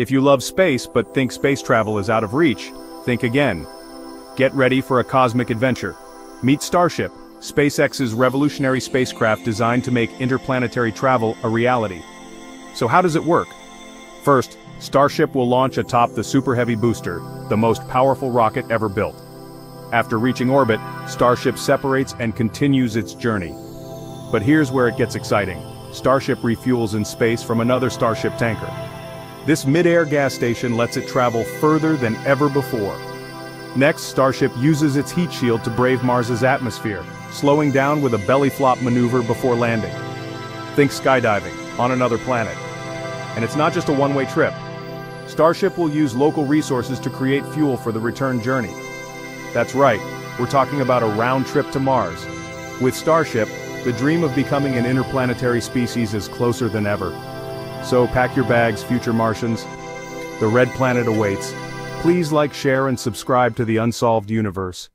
If you love space but think space travel is out of reach, think again. Get ready for a cosmic adventure. Meet Starship, SpaceX's revolutionary spacecraft designed to make interplanetary travel a reality. So how does it work? First, Starship will launch atop the Super Heavy booster, the most powerful rocket ever built. After reaching orbit, Starship separates and continues its journey. But here's where it gets exciting. Starship refuels in space from another Starship tanker. This mid-air gas station lets it travel further than ever before. Next, Starship uses its heat shield to brave Mars's atmosphere, slowing down with a belly flop maneuver before landing. Think skydiving, on another planet. And it's not just a one-way trip. Starship will use local resources to create fuel for the return journey. That's right, we're talking about a round trip to Mars. With Starship, the dream of becoming an interplanetary species is closer than ever. So pack your bags, future Martians. The Red Planet awaits. Please like, share, and subscribe to the Unsolved Universe.